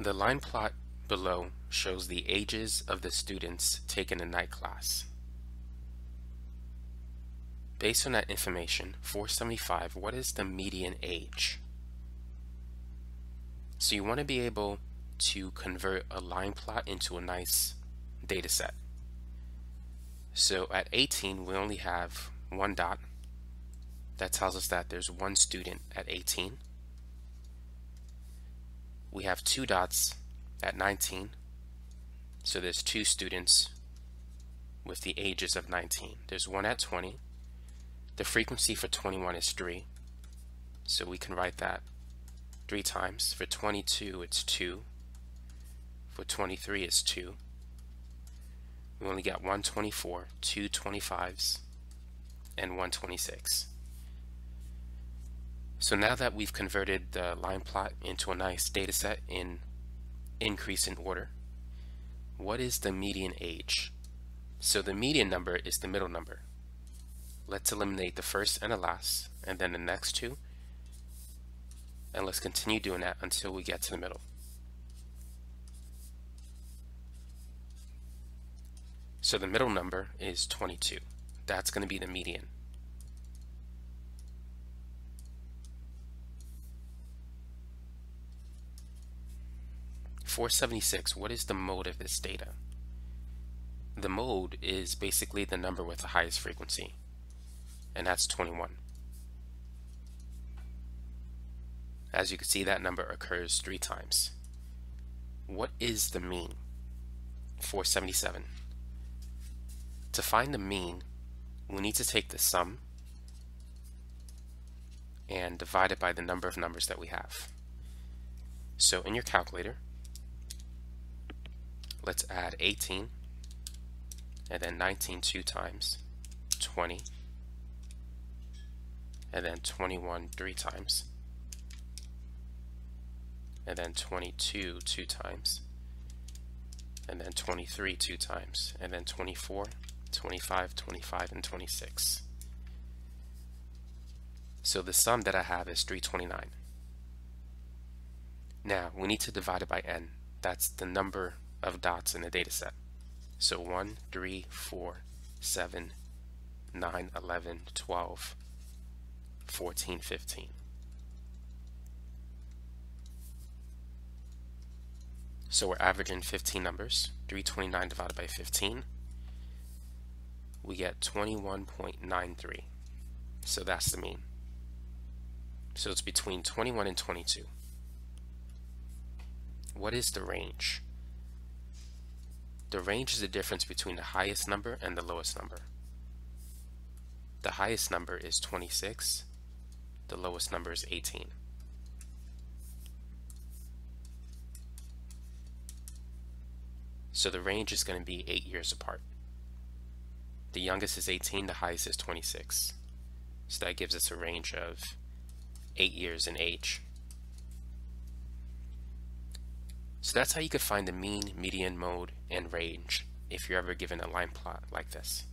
The line plot below shows the ages of the students taken a night class. Based on that information, 475, what is the median age? So you want to be able to convert a line plot into a nice data set. So at 18, we only have one dot. That tells us that there's one student at 18 we have two dots at 19. So there's two students with the ages of 19. There's one at 20. The frequency for 21 is 3. So we can write that 3 times. For 22 it's 2. For 23 it's 2. We only got 124, two 25s, and 126. So now that we've converted the line plot into a nice data set in increase in order, what is the median age? So the median number is the middle number. Let's eliminate the first and the last, and then the next two. And let's continue doing that until we get to the middle. So the middle number is 22. That's going to be the median. 476, what is the mode of this data? The mode is basically the number with the highest frequency, and that's 21. As you can see, that number occurs three times. What is the mean? 477. To find the mean, we need to take the sum and divide it by the number of numbers that we have. So in your calculator, let's add 18 and then 19 two times 20 and then 21 three times and then 22 two times and then 23 two times and then 24 25 25 and 26 so the sum that I have is 329 now we need to divide it by n. That's the number of dots in the data set. So 1, 3, 4, 7, 9, 11, 12, 14, 15. So we're averaging 15 numbers. 329 divided by 15. We get 21.93. So that's the mean. So it's between 21 and 22. What is the range? The range is the difference between the highest number and the lowest number. The highest number is 26, the lowest number is 18. So the range is going to be 8 years apart. The youngest is 18, the highest is 26. So that gives us a range of 8 years in age. So that's how you could find the mean, median, mode, and range if you're ever given a line plot like this.